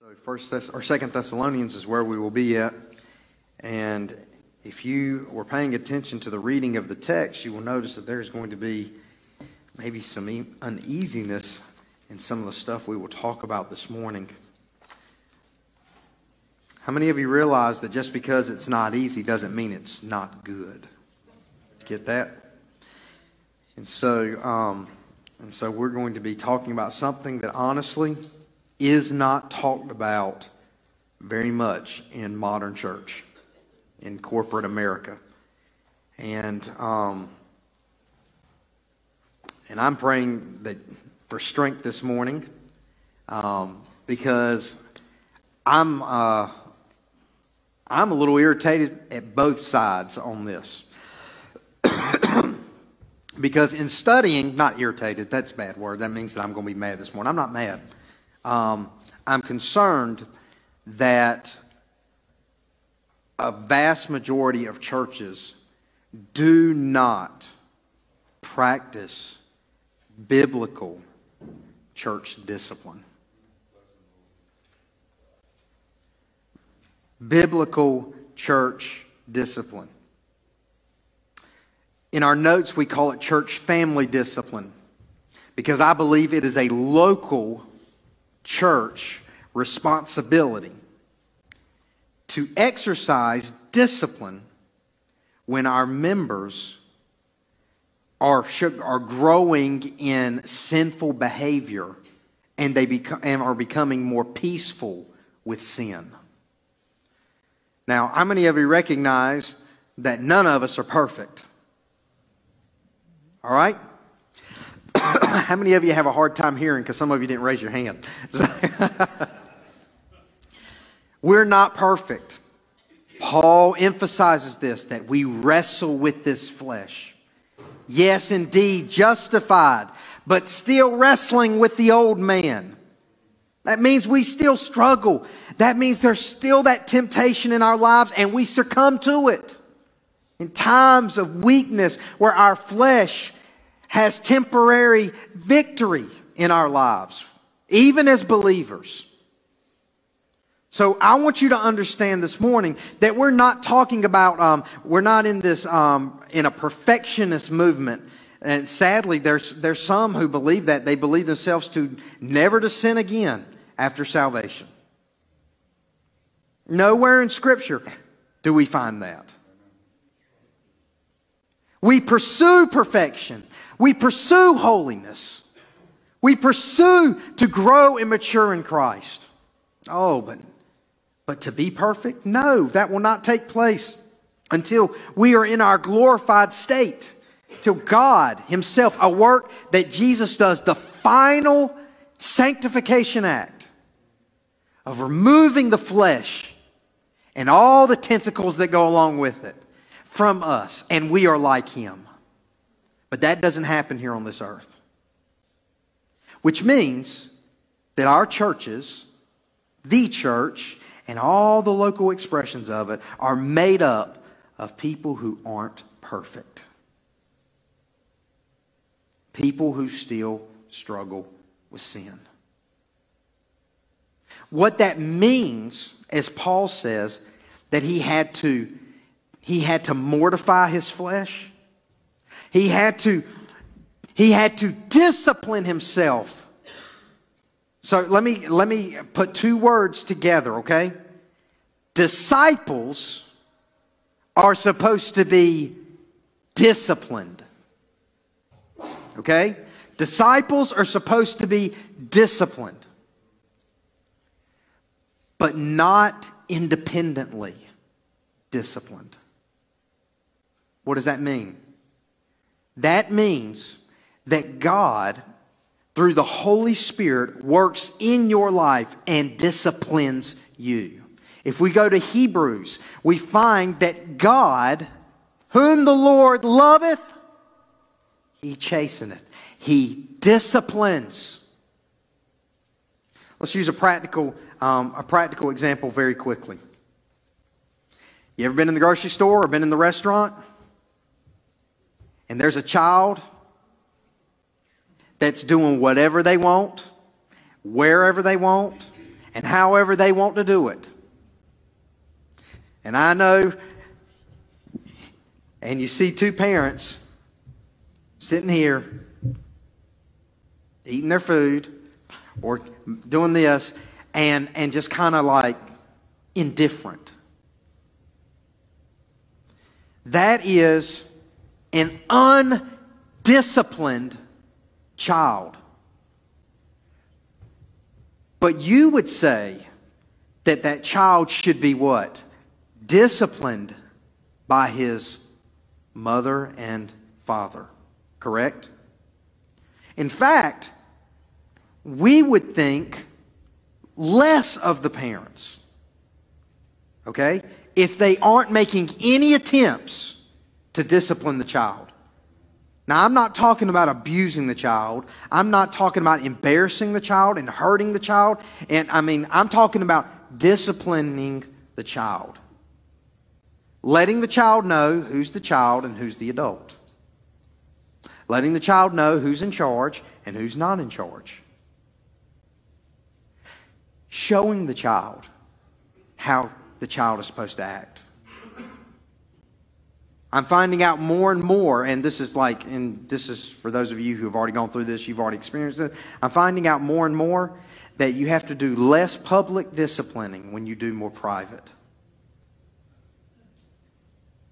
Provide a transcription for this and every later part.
So First Thess- or Second Thessalonians is where we will be at, and if you were paying attention to the reading of the text, you will notice that there's going to be maybe some e- uneasiness in some of the stuff we will talk about this morning. How many of you realize that just because it's not easy doesn't mean it's not good? Get that? And so, um, and so we're going to be talking about something that honestly is not talked about very much in modern church, in corporate America. And, um, and I'm praying that for strength this morning um, because I'm, uh, I'm a little irritated at both sides on this. because in studying, not irritated, that's a bad word. That means that I'm going to be mad this morning. I'm not mad. Um, I'm concerned that a vast majority of churches do not practice biblical church discipline. Biblical church discipline. In our notes, we call it church family discipline because I believe it is a local church responsibility to exercise discipline when our members are, are growing in sinful behavior and they become, and are becoming more peaceful with sin. Now, how many of you recognize that none of us are perfect? All right? How many of you have a hard time hearing because some of you didn't raise your hand? We're not perfect. Paul emphasizes this that we wrestle with this flesh. Yes, indeed, justified, but still wrestling with the old man. That means we still struggle. That means there's still that temptation in our lives and we succumb to it. In times of weakness where our flesh has temporary victory in our lives, even as believers. So I want you to understand this morning that we're not talking about, um, we're not in this, um, in a perfectionist movement. And sadly, there's, there's some who believe that. They believe themselves to never to sin again after salvation. Nowhere in Scripture do we find that. We pursue perfection. We pursue holiness. We pursue to grow and mature in Christ. Oh, but, but to be perfect? No, that will not take place until we are in our glorified state. Till God Himself, a work that Jesus does, the final sanctification act of removing the flesh and all the tentacles that go along with it from us, and we are like Him. But that doesn't happen here on this earth. Which means that our churches, the church, and all the local expressions of it are made up of people who aren't perfect. People who still struggle with sin. What that means, as Paul says, that he had to he had to mortify his flesh. He had to, he had to discipline himself. So let me, let me put two words together, okay? Disciples are supposed to be disciplined. Okay? Disciples are supposed to be disciplined, but not independently disciplined. What does that mean? That means that God, through the Holy Spirit, works in your life and disciplines you. If we go to Hebrews, we find that God, whom the Lord loveth, he chasteneth, he disciplines. Let's use a practical, um, a practical example very quickly. You ever been in the grocery store or been in the restaurant? And there's a child that's doing whatever they want, wherever they want, and however they want to do it. And I know, and you see two parents sitting here eating their food or doing this and, and just kind of like indifferent. That is an undisciplined child. But you would say that that child should be what? Disciplined by his mother and father. Correct? In fact, we would think less of the parents. Okay? If they aren't making any attempts to discipline the child. Now, I'm not talking about abusing the child. I'm not talking about embarrassing the child and hurting the child. And I mean, I'm talking about disciplining the child. Letting the child know who's the child and who's the adult. Letting the child know who's in charge and who's not in charge. Showing the child how the child is supposed to act. I'm finding out more and more, and this is like, and this is for those of you who have already gone through this, you've already experienced it. I'm finding out more and more that you have to do less public disciplining when you do more private.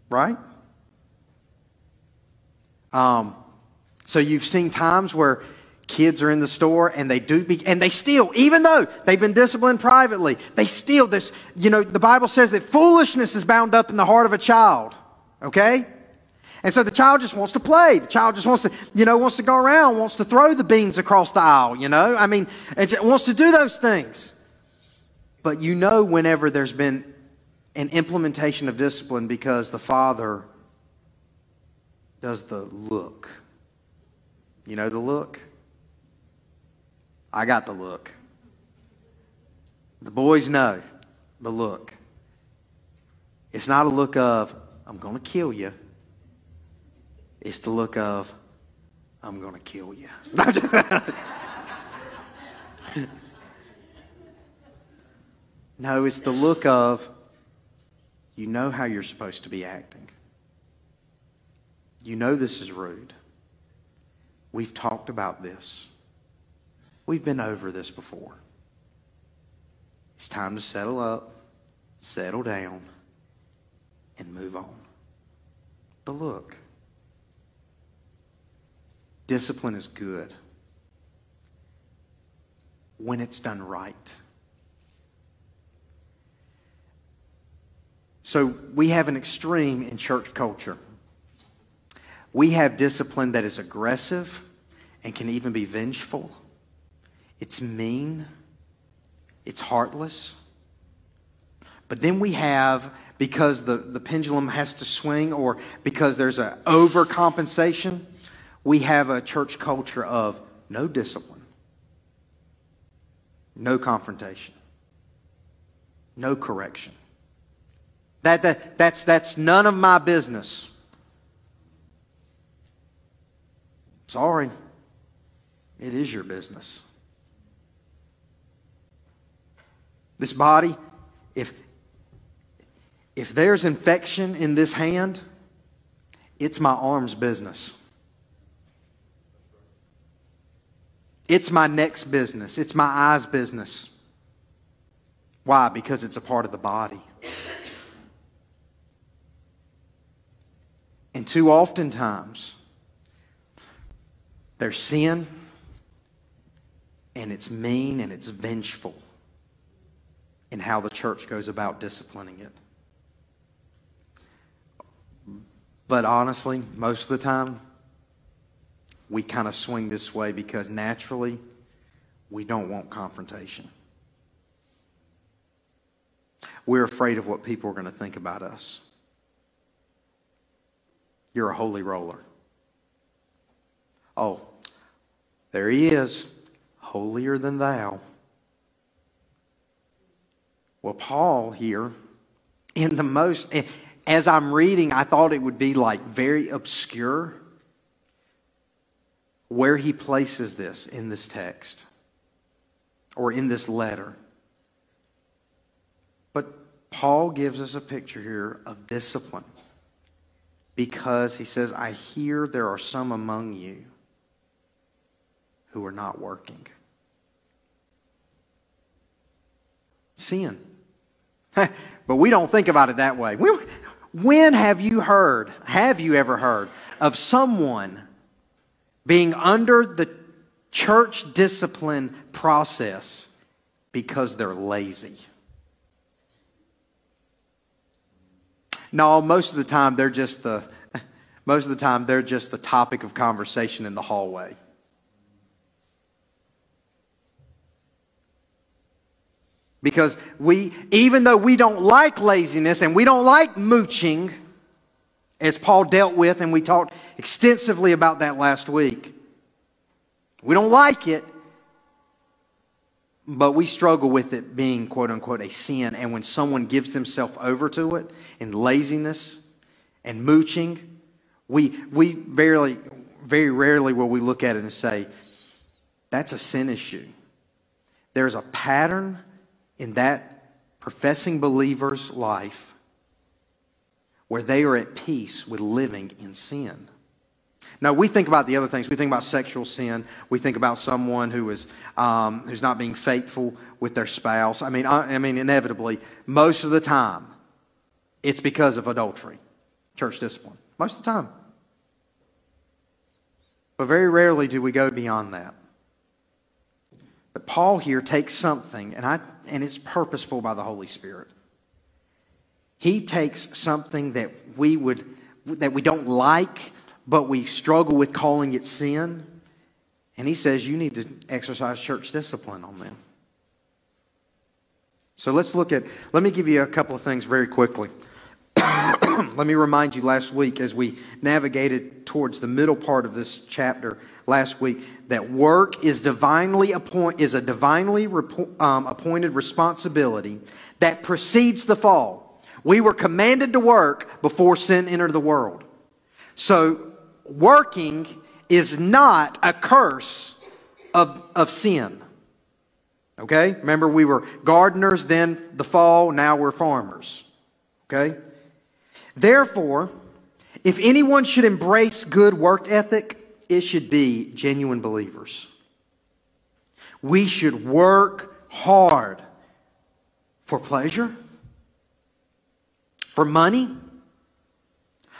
Right? Um, so you've seen times where kids are in the store and they do be, and they still, even though they've been disciplined privately, they still, this, you know, the Bible says that foolishness is bound up in the heart of a child. Okay? And so the child just wants to play. The child just wants to, you know, wants to go around, wants to throw the beans across the aisle, you know? I mean, it wants to do those things. But you know whenever there's been an implementation of discipline because the father does the look. You know the look? I got the look. The boys know the look. It's not a look of, I'm going to kill you. It's the look of, I'm going to kill you. no, it's the look of, you know how you're supposed to be acting. You know this is rude. We've talked about this. We've been over this before. It's time to settle up, settle down, and move on. But look, discipline is good when it's done right. So we have an extreme in church culture. We have discipline that is aggressive and can even be vengeful. It's mean. It's heartless. But then we have because the, the pendulum has to swing or because there's an overcompensation, we have a church culture of no discipline, no confrontation, no correction. That, that, that's, that's none of my business. Sorry, it is your business. This body, if, if there's infection in this hand, it's my arm's business. It's my neck's business. It's my eye's business. Why? Because it's a part of the body. And too often times, there's sin, and it's mean, and it's vengeful in how the church goes about disciplining it. But honestly, most of the time, we kind of swing this way because naturally, we don't want confrontation. We're afraid of what people are going to think about us. You're a holy roller. Oh, there he is, holier than thou. Well, Paul here, in the most, as I'm reading, I thought it would be like very obscure where he places this in this text or in this letter. But Paul gives us a picture here of discipline because he says, I hear there are some among you who are not working. Sin. but we don't think about it that way. When have you heard, have you ever heard of someone being under the church discipline process because they're lazy? No, most of the time they're just the most of the time they're just the topic of conversation in the hallway. Because we, even though we don't like laziness and we don't like mooching, as Paul dealt with, and we talked extensively about that last week, we don't like it, but we struggle with it being, quote unquote, a sin. And when someone gives themselves over to it in laziness and mooching, we, we very, very rarely will we look at it and say, that's a sin issue. There's a pattern in that professing believer's life where they are at peace with living in sin. Now, we think about the other things. We think about sexual sin. We think about someone who is, um, who's not being faithful with their spouse. I mean, I, I mean, inevitably, most of the time, it's because of adultery, church discipline. Most of the time. But very rarely do we go beyond that. But Paul here takes something, and, I, and it's purposeful by the Holy Spirit. He takes something that we would that we don't like, but we struggle with calling it sin, and he says you need to exercise church discipline on them. So let's look at, let me give you a couple of things very quickly. let me remind you last week as we navigated towards the middle part of this chapter last week that work is divinely appoint, is a divinely um, appointed responsibility that precedes the fall. We were commanded to work before sin entered the world. So working is not a curse of, of sin. Okay? Remember, we were gardeners, then the fall, now we're farmers. Okay? Therefore, if anyone should embrace good work ethic, it should be genuine believers. We should work hard for pleasure, for money,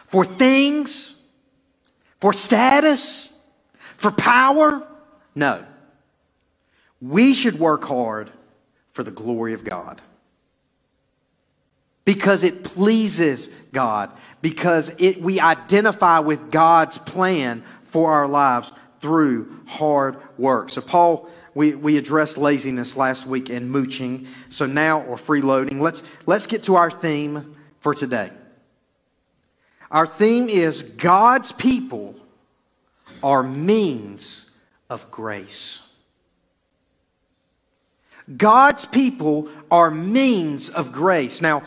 for things, for status, for power. No. We should work hard for the glory of God. Because it pleases God. Because it, we identify with God's plan for our lives through hard work. So, Paul, we, we addressed laziness last week and mooching. So now, or freeloading. Let's, let's get to our theme for today. Our theme is God's people are means of grace. God's people are means of grace. Now,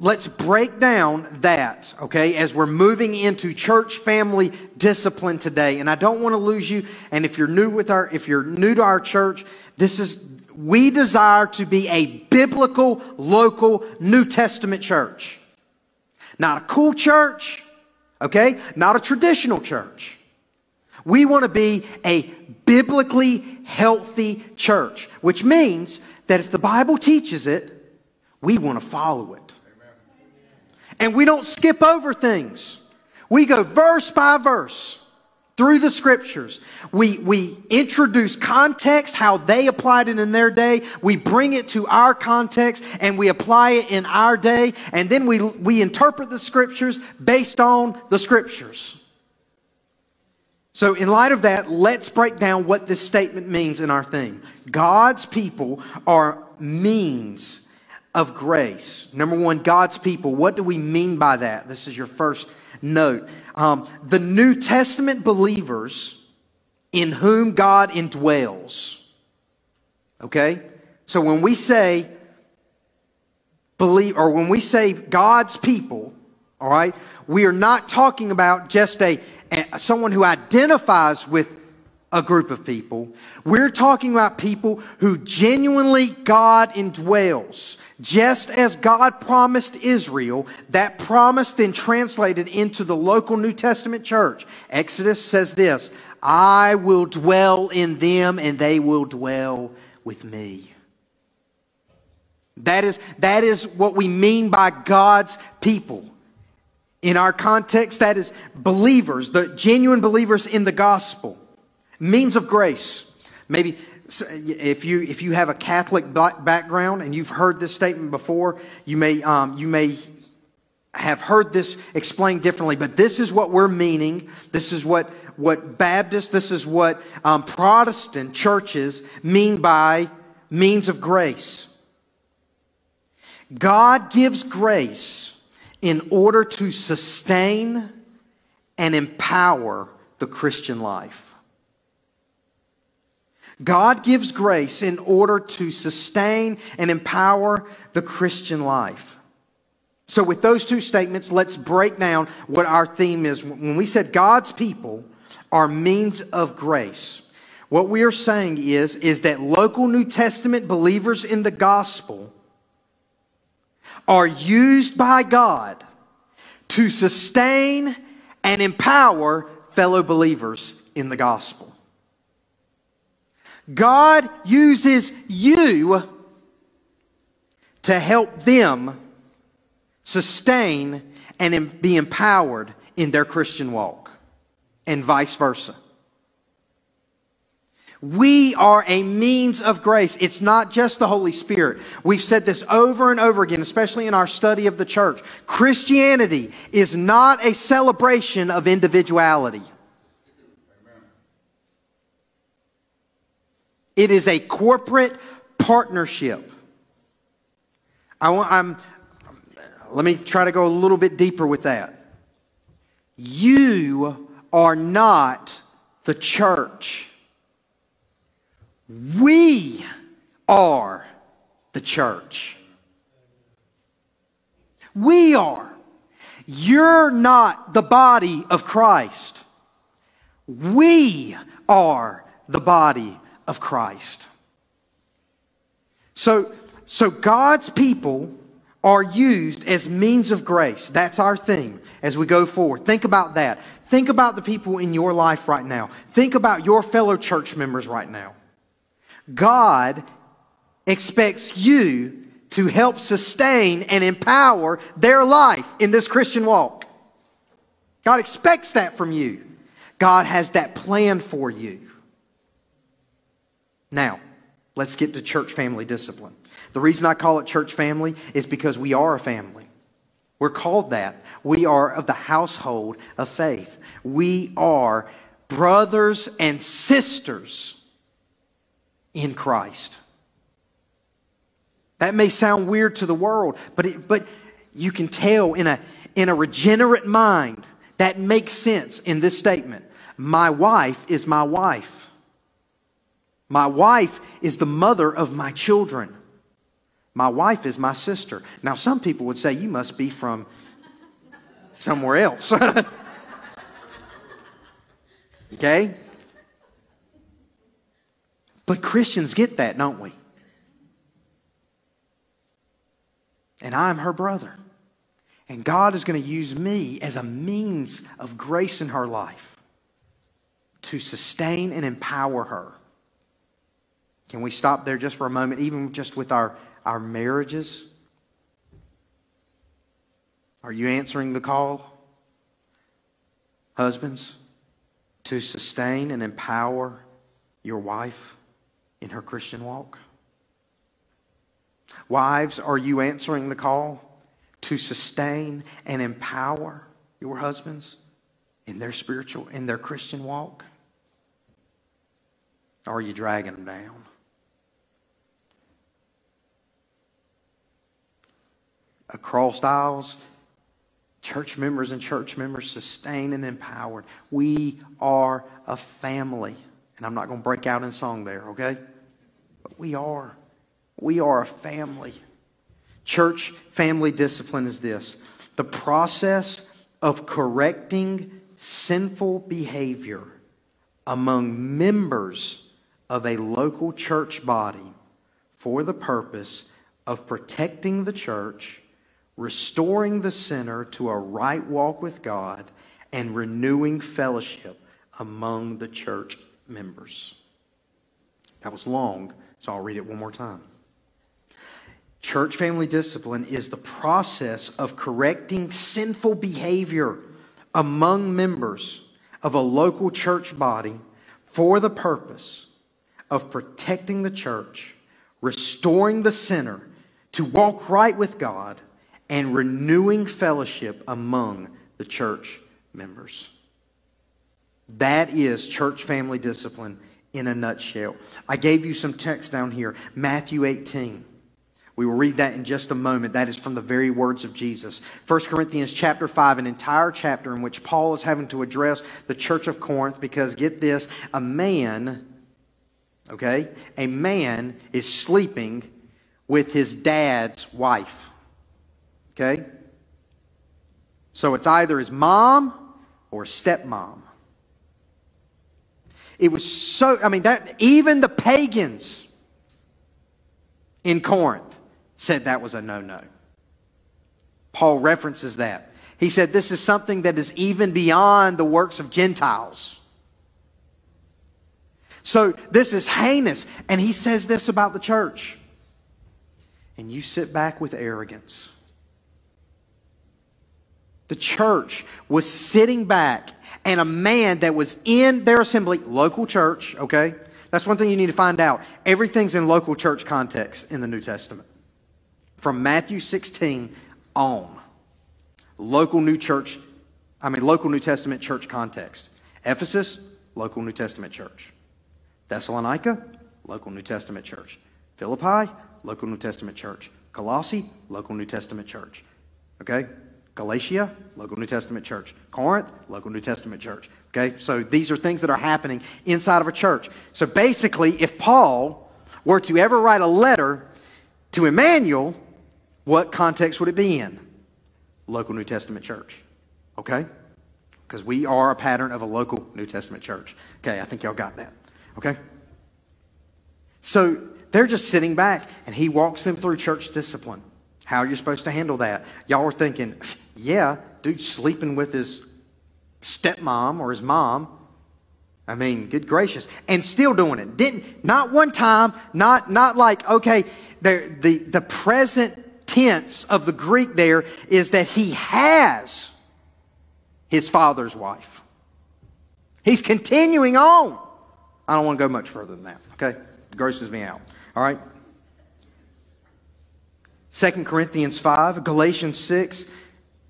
let's break down that, okay, as we're moving into church family discipline today. And I don't want to lose you. And if you're new with our, if you're new to our church, this is, we desire to be a biblical, local, New Testament church. Not a cool church, okay? Not a traditional church. We want to be a biblically healthy church, which means that if the Bible teaches it, we want to follow it. And we don't skip over things. We go verse by verse through the scriptures. We, we introduce context, how they applied it in their day. We bring it to our context and we apply it in our day. And then we, we interpret the scriptures based on the scriptures. So, in light of that, let's break down what this statement means in our theme. God's people are means of grace. Number one, God's people. What do we mean by that? This is your first note. Um, the New Testament believers in whom God indwells. Okay? So when we say believe, or when we say God's people, all right, we are not talking about just a, a someone who identifies with a group of people. We're talking about people who genuinely God indwells. Just as God promised Israel, that promise then translated into the local New Testament church. Exodus says this I will dwell in them and they will dwell with me. That is, that is what we mean by God's people. In our context, that is believers, the genuine believers in the gospel. Means of grace. Maybe if you, if you have a Catholic background and you've heard this statement before, you may, um, you may have heard this explained differently, but this is what we're meaning. This is what, what Baptists, this is what um, Protestant churches mean by means of grace. God gives grace in order to sustain and empower the Christian life. God gives grace in order to sustain and empower the Christian life. So, with those two statements, let's break down what our theme is. When we said God's people are means of grace, what we are saying is, is that local New Testament believers in the gospel are used by God to sustain and empower fellow believers in the gospel. God uses you to help them sustain and be empowered in their Christian walk, and vice versa. We are a means of grace. It's not just the Holy Spirit. We've said this over and over again, especially in our study of the church. Christianity is not a celebration of individuality. It is a corporate partnership. I want, I'm, let me try to go a little bit deeper with that. You are not the church. We are the church. We are. You're not the body of Christ. We are the body of Christ. So, so God's people are used as means of grace. That's our theme as we go forward. Think about that. Think about the people in your life right now. Think about your fellow church members right now. God expects you to help sustain and empower their life in this Christian walk. God expects that from you. God has that plan for you. Now, let's get to church family discipline. The reason I call it church family is because we are a family. We're called that. We are of the household of faith. We are brothers and sisters in Christ. That may sound weird to the world, but, it, but you can tell in a, in a regenerate mind that makes sense in this statement. My wife is my wife. My wife is the mother of my children. My wife is my sister. Now, some people would say, You must be from somewhere else. okay? But Christians get that, don't we? And I'm her brother. And God is going to use me as a means of grace in her life to sustain and empower her. Can we stop there just for a moment, even just with our, our marriages? Are you answering the call, husbands, to sustain and empower your wife in her Christian walk? Wives, are you answering the call to sustain and empower your husbands in their spiritual, in their Christian walk? Or are you dragging them down? Across aisles, church members and church members sustained and empowered. We are a family. And I'm not going to break out in song there, okay? But we are. We are a family. Church family discipline is this the process of correcting sinful behavior among members of a local church body for the purpose of protecting the church, restoring the sinner to a right walk with God, and renewing fellowship among the church members. That was long, so I'll read it one more time. Church family discipline is the process of correcting sinful behavior among members of a local church body for the purpose of protecting the church, restoring the sinner to walk right with God, and renewing fellowship among the church members. That is church family discipline in a nutshell. I gave you some text down here Matthew 18. We will read that in just a moment. That is from the very words of Jesus. 1 Corinthians chapter 5, an entire chapter in which Paul is having to address the church of Corinth because, get this, a man, okay, a man is sleeping with his dad's wife. Okay? So it's either his mom or stepmom. It was so, I mean, that even the pagans in Corinth said that was a no no. Paul references that. He said this is something that is even beyond the works of Gentiles. So this is heinous. And he says this about the church. And you sit back with arrogance. The church was sitting back, and a man that was in their assembly, local church, okay? That's one thing you need to find out. Everything's in local church context in the New Testament from Matthew 16 on. Local New Church, I mean, local New Testament church context. Ephesus, local New Testament church. Thessalonica, local New Testament church. Philippi, local New Testament church. Colossae, local New Testament church. Okay? Galatia, local New Testament church. Corinth, local New Testament church. Okay? So these are things that are happening inside of a church. So basically, if Paul were to ever write a letter to Immanuel, what context would it be in? Local New Testament church. Okay? Because we are a pattern of a local New Testament church. Okay, I think y'all got that. Okay? So they're just sitting back and he walks them through church discipline. How are you're supposed to handle that. Y'all are thinking, yeah, dude sleeping with his stepmom or his mom. I mean, good gracious. And still doing it. Didn't not one time, not not like, okay, the the, the present tense of the Greek there is that he has his father's wife. He's continuing on. I don't want to go much further than that, okay? Grosses me out. All right? 2 Corinthians 5, Galatians 6,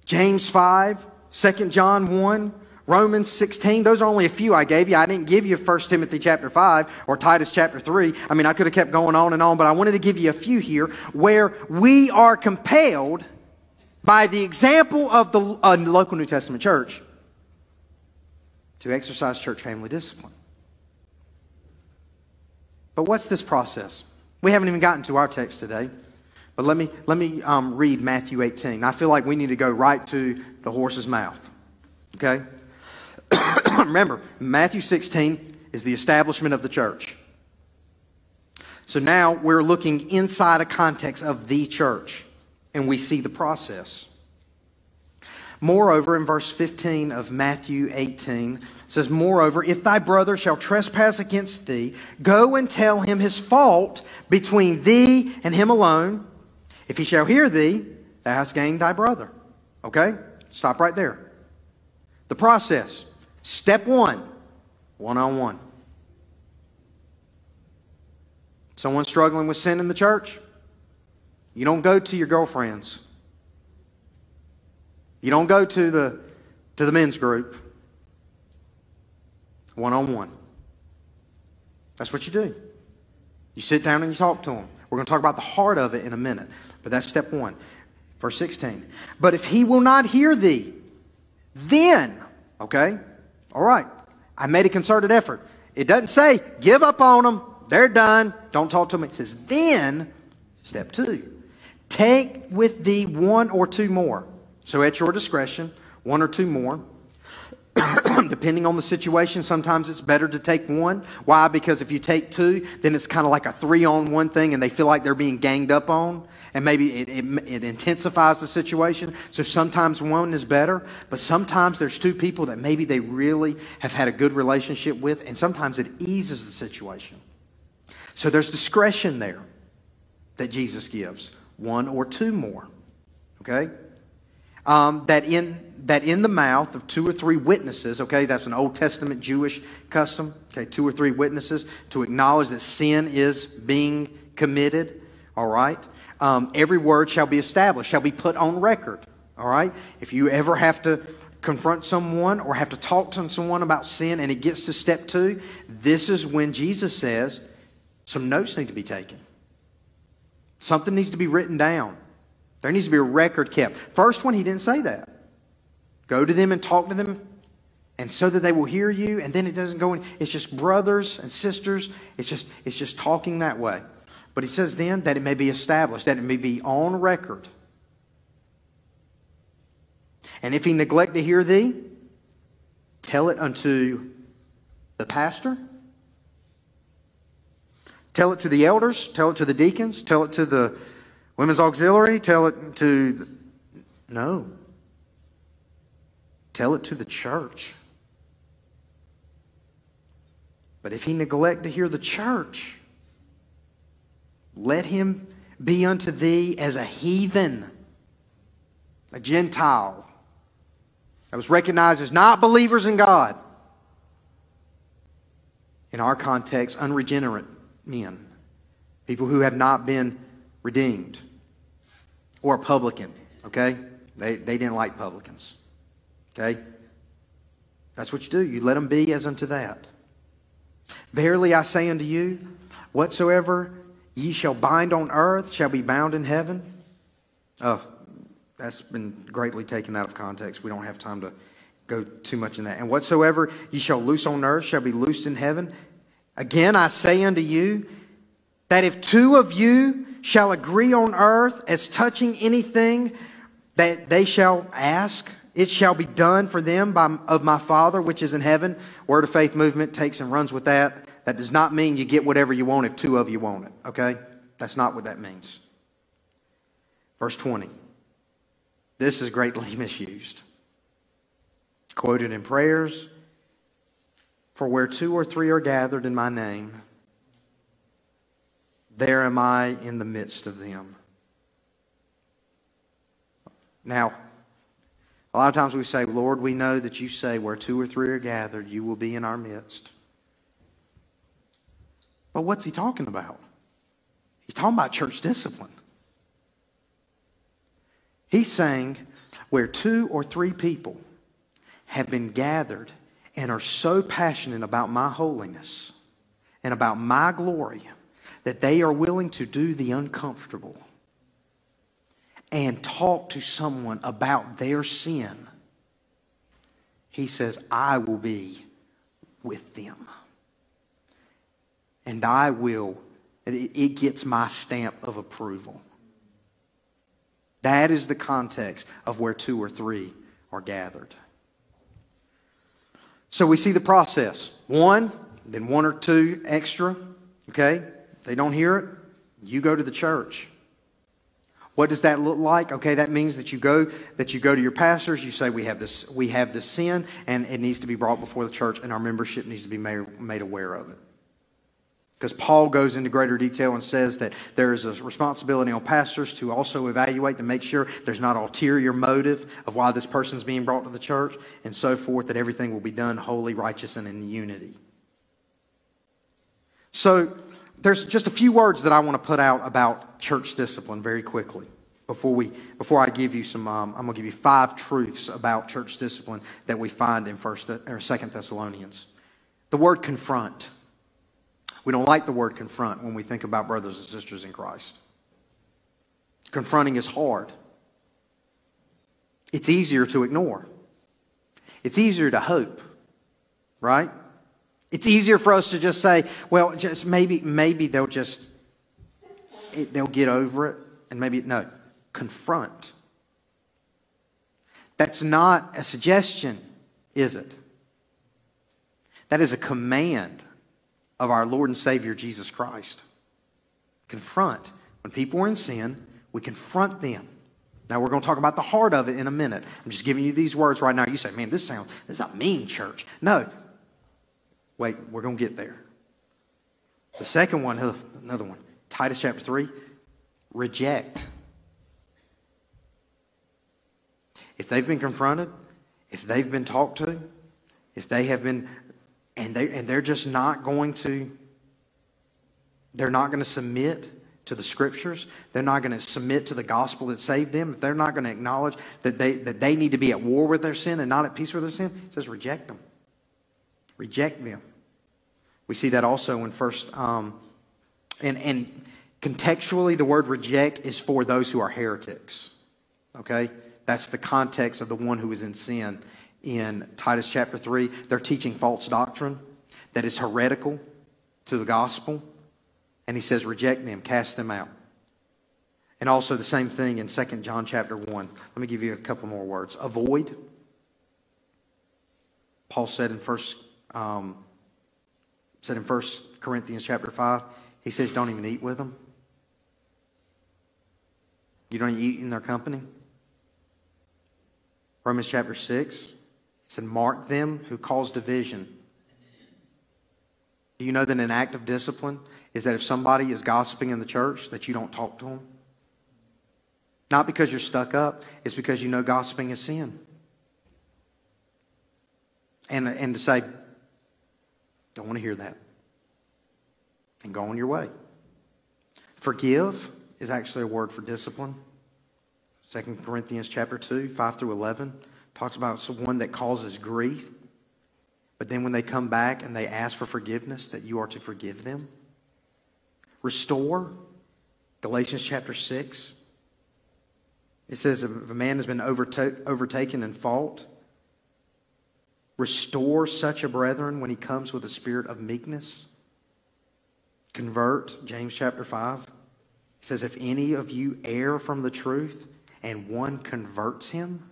James 5, 2 John 1, Romans 16, those are only a few I gave you. I didn't give you 1 Timothy chapter 5 or Titus chapter 3. I mean, I could have kept going on and on, but I wanted to give you a few here where we are compelled by the example of the uh, local New Testament church to exercise church family discipline. But what's this process? We haven't even gotten to our text today. But let me, let me um, read Matthew 18. I feel like we need to go right to the horse's mouth. Okay? Remember, Matthew 16 is the establishment of the church. So now we're looking inside a context of the church, and we see the process. Moreover, in verse 15 of Matthew 18, says, Moreover, if thy brother shall trespass against thee, go and tell him his fault between thee and him alone. If he shall hear thee, thou hast gained thy brother. Okay? Stop right there. The process. Step one one on one. Someone struggling with sin in the church? You don't go to your girlfriends. You don't go to the, to the men's group. One on one. That's what you do. You sit down and you talk to them. We're going to talk about the heart of it in a minute, but that's step one. Verse 16. But if he will not hear thee, then, okay, all right, I made a concerted effort. It doesn't say, give up on them, they're done, don't talk to them. It says, then, step two, take with thee one or two more. So at your discretion, one or two more, depending on the situation, sometimes it's better to take one. Why? Because if you take two, then it's kind of like a three on one thing and they feel like they're being ganged up on. And maybe it, it, it, intensifies the situation. So sometimes one is better, but sometimes there's two people that maybe they really have had a good relationship with, and sometimes it eases the situation. So there's discretion there that Jesus gives one or two more. Okay? Um, that in that in the mouth of two or three witnesses, okay, that's an Old Testament Jewish custom, okay, two or three witnesses to acknowledge that sin is being committed, all right? Um, every word shall be established, shall be put on record, all right? If you ever have to confront someone or have to talk to someone about sin and it gets to step two, this is when Jesus says some notes need to be taken. Something needs to be written down. There needs to be a record kept. First one, he didn't say that. Go to them and talk to them, and so that they will hear you. And then it doesn't go in. It's just brothers and sisters. It's just it's just talking that way. But he says then that it may be established, that it may be on record. And if he neglect to hear thee, tell it unto the pastor, tell it to the elders, tell it to the deacons, tell it to the Women's auxiliary, tell it to. No. Tell it to the church. But if he neglect to hear the church, let him be unto thee as a heathen, a Gentile, that was recognized as not believers in God. In our context, unregenerate men, people who have not been redeemed or a publican, okay? They, they didn't like publicans, okay? That's what you do. You let them be as unto that. Verily I say unto you, whatsoever ye shall bind on earth shall be bound in heaven. Oh, that's been greatly taken out of context. We don't have time to go too much in that. And whatsoever ye shall loose on earth shall be loosed in heaven. Again I say unto you that if two of you shall agree on earth as touching anything that they shall ask, it shall be done for them by, of my Father which is in heaven. Word of Faith movement takes and runs with that. That does not mean you get whatever you want if two of you want it, okay? That's not what that means. Verse 20. This is greatly misused. Quoted in prayers For where two or three are gathered in my name, there am I in the midst of them. Now, a lot of times we say, Lord, we know that you say where two or three are gathered, you will be in our midst. But what's he talking about? He's talking about church discipline. He's saying where two or three people have been gathered and are so passionate about my holiness and about my glory that they are willing to do the uncomfortable and talk to someone about their sin, he says, I will be with them. And I will, it gets my stamp of approval. That is the context of where two or three are gathered. So we see the process one, then one or two extra, okay? They don't hear it, you go to the church. What does that look like? Okay, that means that you go that you go to your pastors, you say we have this we have this sin and it needs to be brought before the church and our membership needs to be made, made aware of it. Because Paul goes into greater detail and says that there is a responsibility on pastors to also evaluate to make sure there's not ulterior motive of why this person's being brought to the church and so forth, that everything will be done holy, righteous, and in unity. So there's just a few words that I want to put out about church discipline very quickly before we before I give you some. Um, I'm going to give you five truths about church discipline that we find in First or Second Thessalonians. The word confront. We don't like the word confront when we think about brothers and sisters in Christ. Confronting is hard. It's easier to ignore. It's easier to hope, right? It's easier for us to just say, well, just maybe, maybe they'll just, they'll get over it. And maybe, no, confront. That's not a suggestion, is it? That is a command of our Lord and Savior Jesus Christ. Confront. When people are in sin, we confront them. Now we're going to talk about the heart of it in a minute. I'm just giving you these words right now. You say, "Man, this sounds this is a mean church." No. Wait, we're going to get there. The second one, another one, Titus chapter 3, reject. If they've been confronted, if they've been talked to, if they have been and they and they're just not going to they're not going to submit to the scriptures. They're not going to submit to the gospel that saved them. If they're not going to acknowledge that they, that they need to be at war with their sin and not at peace with their sin, it says reject them. Reject them. We see that also in first, um, and, and contextually, the word reject is for those who are heretics. Okay? That's the context of the one who is in sin in Titus chapter 3. They're teaching false doctrine that is heretical to the gospel. And he says, reject them, cast them out. And also the same thing in 2 John chapter 1. Let me give you a couple more words. Avoid. Paul said in first um, said in 1 Corinthians chapter 5, he says, don't even eat with them. You don't eat in their company. Romans chapter 6, he said, mark them who cause division. Do you know that an act of discipline is that if somebody is gossiping in the church, that you don't talk to them. Not because you're stuck up, it's because you know gossiping is sin. And, and to say, don't want to hear that. And go on your way. Forgive is actually a word for discipline. 2 Corinthians chapter 2, 5 through 11 talks about one that causes grief. But then when they come back and they ask for forgiveness, that you are to forgive them. Restore, Galatians chapter 6. It says if a man has been overtaken in fault, restore such a brethren when he comes with a spirit of meekness. Convert, James chapter 5. It says, if any of you err from the truth and one converts him,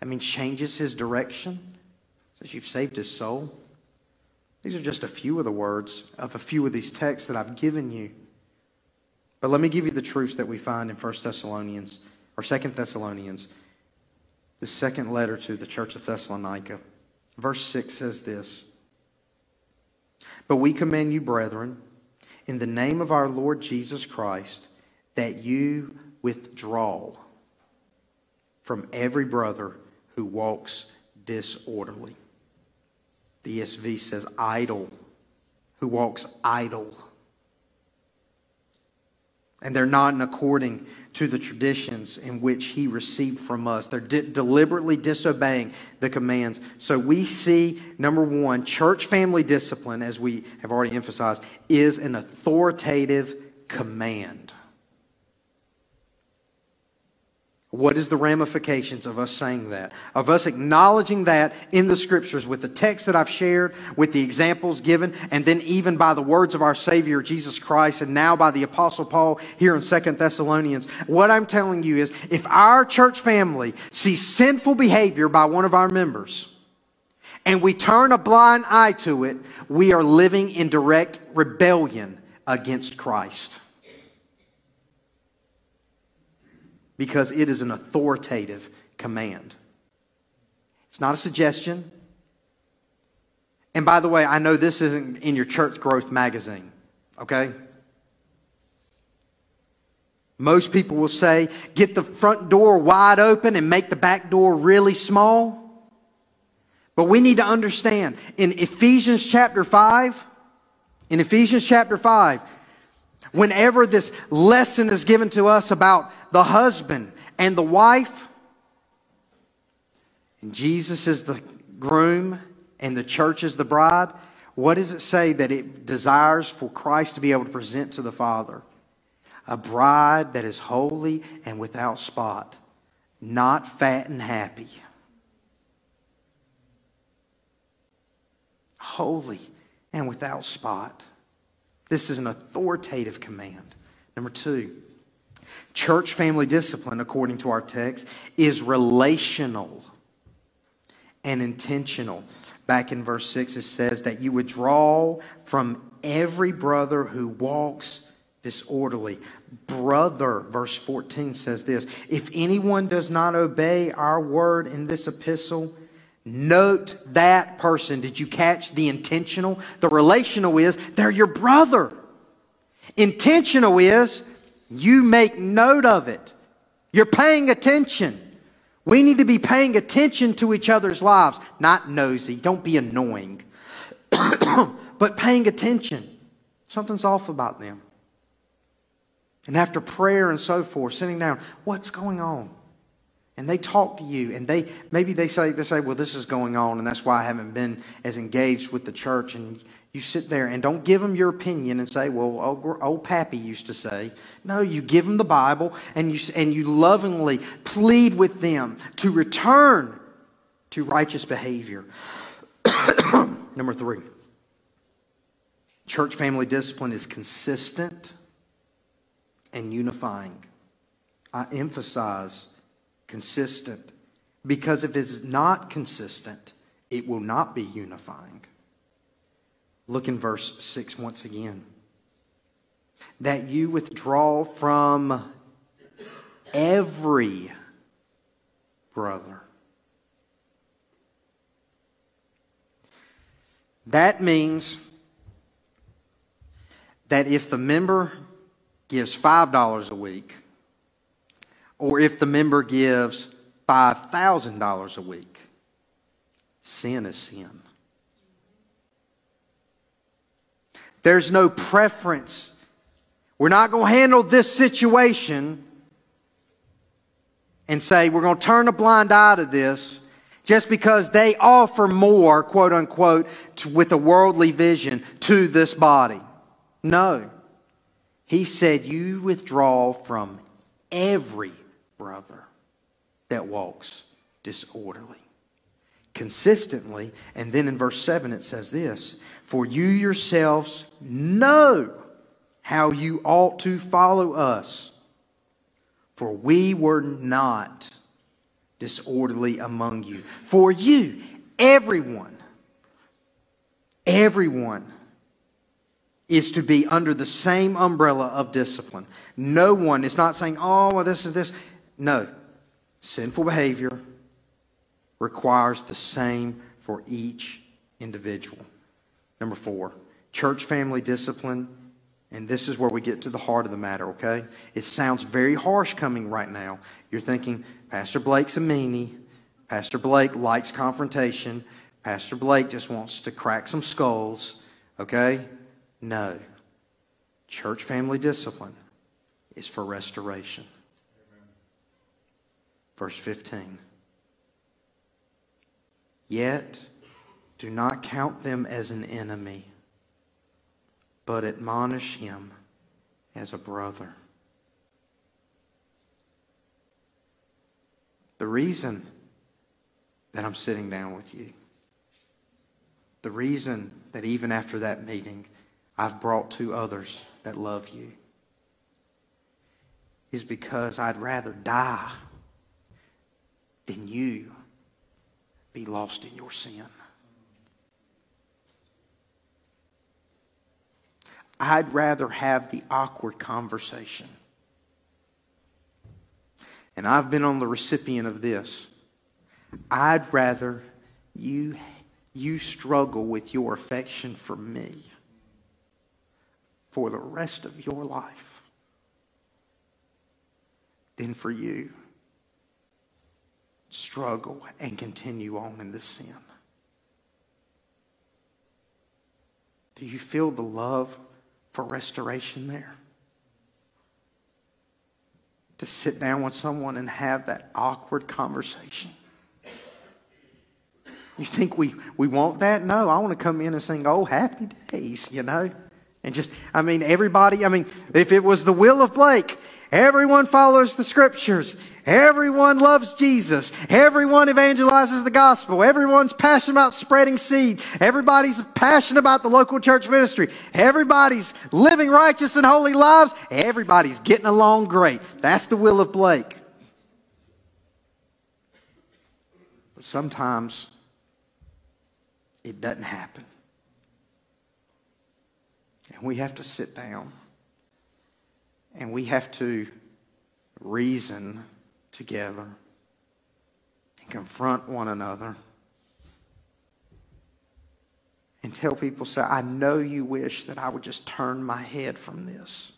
that means changes his direction, says you've saved his soul. These are just a few of the words of a few of these texts that I've given you. But let me give you the truths that we find in 1 Thessalonians or 2 Thessalonians, the second letter to the church of Thessalonica. Verse 6 says this But we command you, brethren, in the name of our Lord Jesus Christ, that you withdraw from every brother who walks disorderly. The ESV says idle, who walks idle. And they're not in according to the traditions in which he received from us. They're de- deliberately disobeying the commands. So we see, number one, church family discipline, as we have already emphasized, is an authoritative command. What is the ramifications of us saying that? Of us acknowledging that in the scriptures with the text that I've shared, with the examples given, and then even by the words of our Savior Jesus Christ, and now by the Apostle Paul here in Second Thessalonians. What I'm telling you is if our church family sees sinful behavior by one of our members, and we turn a blind eye to it, we are living in direct rebellion against Christ. Because it is an authoritative command. It's not a suggestion. And by the way, I know this isn't in your church growth magazine, okay? Most people will say, get the front door wide open and make the back door really small. But we need to understand in Ephesians chapter 5, in Ephesians chapter 5, whenever this lesson is given to us about the husband and the wife. And Jesus is the groom and the church is the bride. What does it say that it desires for Christ to be able to present to the Father? A bride that is holy and without spot, not fat and happy. Holy and without spot. This is an authoritative command. Number two, Church family discipline, according to our text, is relational and intentional. Back in verse 6, it says that you withdraw from every brother who walks disorderly. Brother, verse 14 says this If anyone does not obey our word in this epistle, note that person. Did you catch the intentional? The relational is they're your brother. Intentional is you make note of it. You're paying attention. We need to be paying attention to each other's lives, not nosy. Don't be annoying, but paying attention. Something's off about them. And after prayer and so forth, sitting down, what's going on? And they talk to you, and they maybe they say they say, "Well, this is going on, and that's why I haven't been as engaged with the church." And you sit there and don't give them your opinion and say, "Well, old, old Pappy used to say." No, you give them the Bible, and you and you lovingly plead with them to return to righteous behavior. Number three, church family discipline is consistent and unifying. I emphasize consistent because if it's not consistent, it will not be unifying. Look in verse 6 once again. That you withdraw from every brother. That means that if the member gives $5 a week, or if the member gives $5,000 a week, sin is sin. There's no preference. We're not going to handle this situation and say we're going to turn a blind eye to this just because they offer more, quote unquote, to, with a worldly vision to this body. No. He said, You withdraw from every brother that walks disorderly. Consistently, and then in verse 7 it says this For you yourselves know how you ought to follow us, for we were not disorderly among you. For you, everyone, everyone is to be under the same umbrella of discipline. No one is not saying, oh, well, this is this. No. Sinful behavior requires the same for each individual. Number four, church family discipline. And this is where we get to the heart of the matter, okay? It sounds very harsh coming right now. You're thinking, Pastor Blake's a meanie. Pastor Blake likes confrontation. Pastor Blake just wants to crack some skulls, okay? No. Church family discipline is for restoration. Verse 15. Yet do not count them as an enemy, but admonish him as a brother. The reason that I'm sitting down with you, the reason that even after that meeting, I've brought two others that love you is because I'd rather die than you be lost in your sin. I'd rather have the awkward conversation. And I've been on the recipient of this. I'd rather you, you struggle with your affection for me for the rest of your life than for you struggle and continue on in this sin. Do you feel the love for restoration there? To sit down with someone and have that awkward conversation. You think we, we want that? No, I want to come in and sing, Oh, happy days, you know? And just, I mean, everybody, I mean, if it was the will of Blake, everyone follows the scriptures. Everyone loves Jesus. Everyone evangelizes the gospel. Everyone's passionate about spreading seed. Everybody's passionate about the local church ministry. Everybody's living righteous and holy lives. Everybody's getting along great. That's the will of Blake. But sometimes it doesn't happen. And we have to sit down and we have to reason together and confront one another and tell people, say, I know you wish that I would just turn my head from this.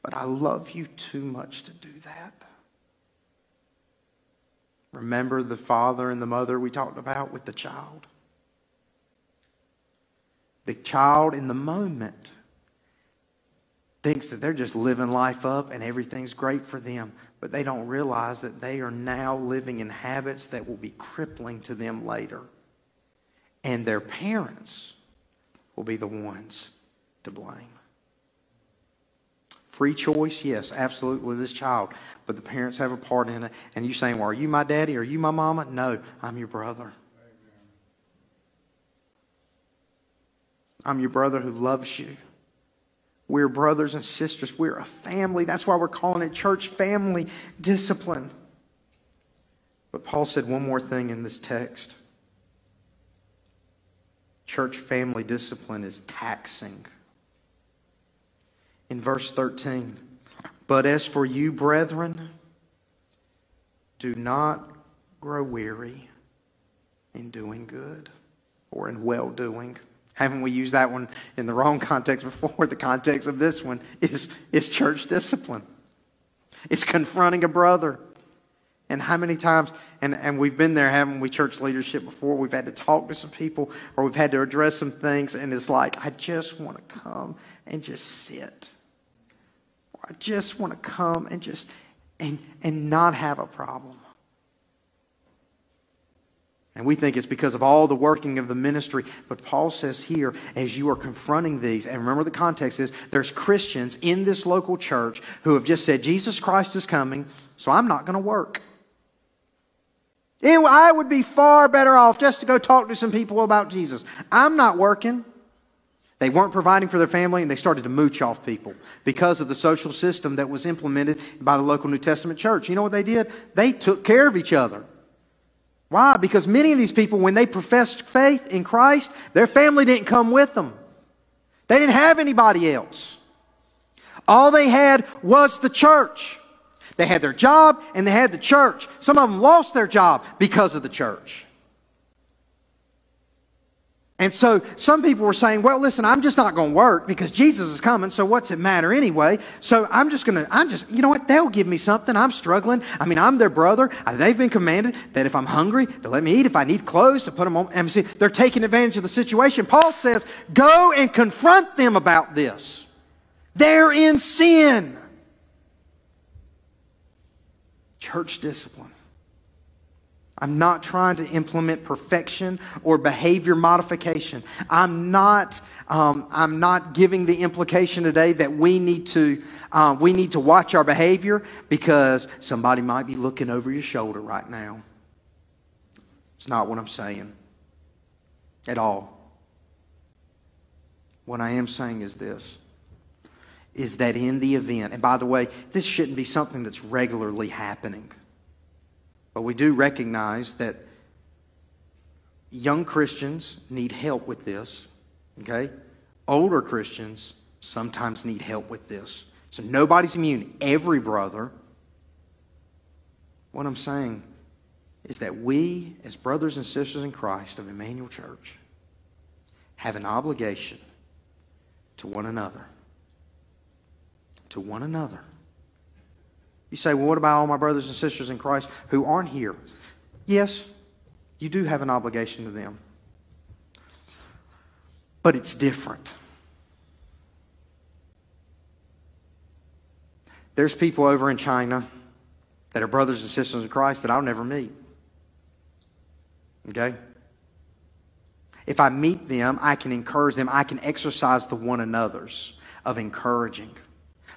But I love you too much to do that. Remember the father and the mother we talked about with the child? The child in the moment thinks that they're just living life up and everything's great for them, but they don't realize that they are now living in habits that will be crippling to them later. And their parents will be the ones to blame. Free choice, yes, absolutely, with this child. But the parents have a part in it. And you saying, well, are you my daddy? Are you my mama? No, I'm your brother. I'm your brother who loves you. We're brothers and sisters. We're a family. That's why we're calling it church family discipline. But Paul said one more thing in this text church family discipline is taxing in verse 13. But as for you, brethren, do not grow weary in doing good or in well doing. Haven't we used that one in the wrong context before? The context of this one is, is church discipline. It's confronting a brother. And how many times, and, and we've been there, haven't we, church leadership before? We've had to talk to some people or we've had to address some things, and it's like, I just want to come and just sit Or I just want to come and just and and not have a problem. And we think it's because of all the working of the ministry. But Paul says here, as you are confronting these, and remember the context is there's Christians in this local church who have just said, Jesus Christ is coming, so I'm not going to work. I would be far better off just to go talk to some people about Jesus. I'm not working. They weren't providing for their family and they started to mooch off people because of the social system that was implemented by the local New Testament church. You know what they did? They took care of each other. Why? Because many of these people, when they professed faith in Christ, their family didn't come with them. They didn't have anybody else. All they had was the church. They had their job and they had the church. Some of them lost their job because of the church. And so some people were saying, well, listen, I'm just not going to work because Jesus is coming, so what's it matter anyway? So I'm just going to, I'm just, you know what? They'll give me something. I'm struggling. I mean, I'm their brother. They've been commanded that if I'm hungry, to let me eat. If I need clothes, to put them on. And see, they're taking advantage of the situation. Paul says, go and confront them about this. They're in sin. Church discipline. I'm not trying to implement perfection or behavior modification. I'm not, um, I'm not giving the implication today that we need to, uh, we need to watch our behavior because somebody might be looking over your shoulder right now. It's not what I'm saying at all. What I am saying is this is that in the event, and by the way, this shouldn't be something that's regularly happening. But we do recognize that young Christians need help with this, okay? Older Christians sometimes need help with this. So nobody's immune. Every brother. What I'm saying is that we, as brothers and sisters in Christ of Immanuel Church, have an obligation to one another. To one another you say, well, what about all my brothers and sisters in Christ who aren't here? Yes, you do have an obligation to them. But it's different. There's people over in China that are brothers and sisters in Christ that I'll never meet. Okay? If I meet them, I can encourage them. I can exercise the one another's of encouraging.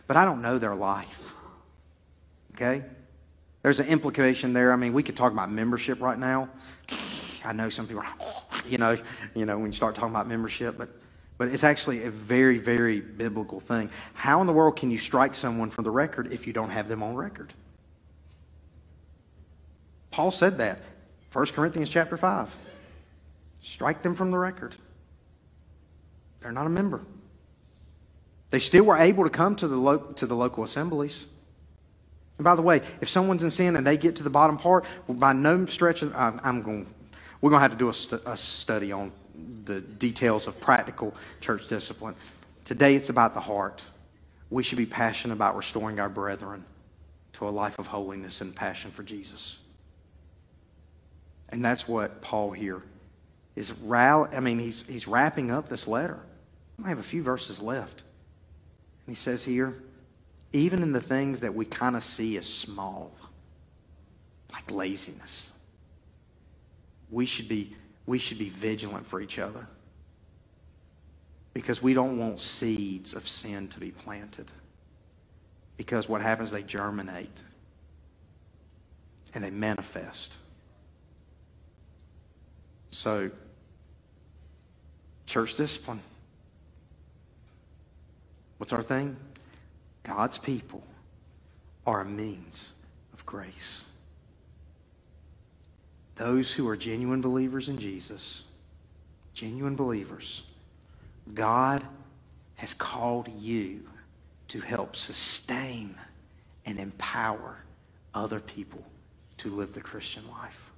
But I don't know their life. Okay? There's an implication there. I mean, we could talk about membership right now. I know some people, you know, you know, when you start talking about membership, but but it's actually a very, very biblical thing. How in the world can you strike someone from the record if you don't have them on record? Paul said that. 1 Corinthians chapter 5. Strike them from the record. They're not a member. They still were able to come to the, lo- to the local assemblies. And by the way, if someone's in sin and they get to the bottom part, by no stretch of, I'm, I'm going, we're going to have to do a, a study on the details of practical church discipline. Today it's about the heart. We should be passionate about restoring our brethren to a life of holiness and passion for Jesus. And that's what Paul here is I mean, he's, he's wrapping up this letter. I have a few verses left. And he says here, even in the things that we kind of see as small, like laziness, we should be, we should be vigilant for each other because we don't want seeds of sin to be planted. Because what happens, they germinate and they manifest. So, church discipline. What's our thing? God's people are a means of grace. Those who are genuine believers in Jesus, genuine believers, God has called you to help sustain and empower other people to live the Christian life.